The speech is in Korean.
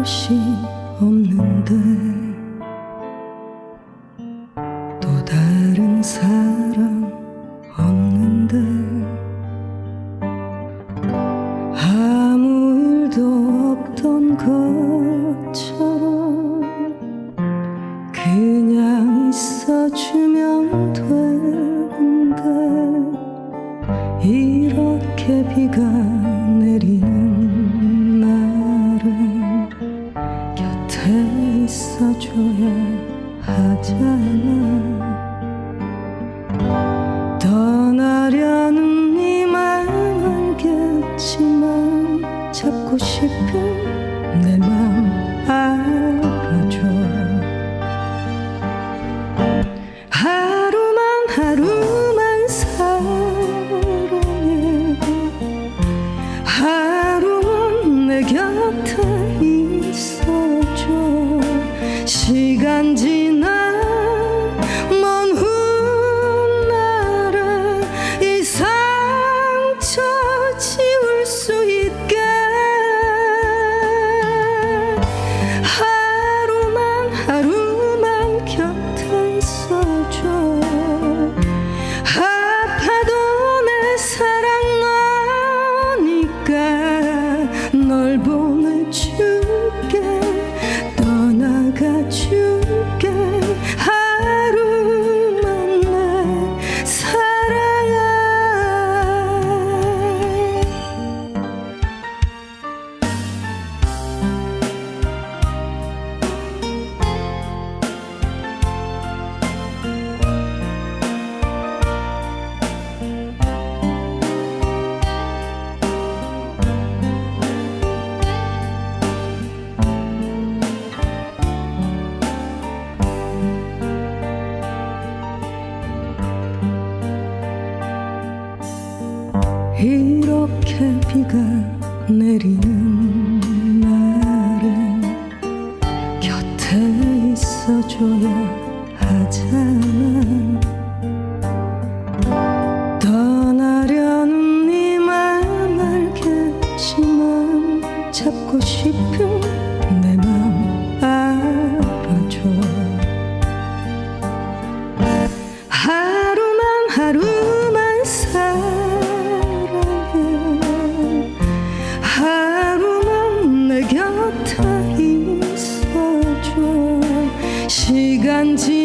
곳이 없는데 또 다른 사람 없는데 아무 일도 없던 것처럼 그냥 있어주면 되는데 이렇게 비가 떠나려는 네맘 알겠지만 잡고 싶은 내맘 알아줘. 하루만 하루만 사랑해 하루만 내 곁에 있어줘. 시간 지나 널 보내줄게. 떠나가 줄게 이렇게 비가 내리는 날엔 곁에 있어줘야 하잖아. 떠나려는 네맘 알겠지만 잡고 싶은 시간 지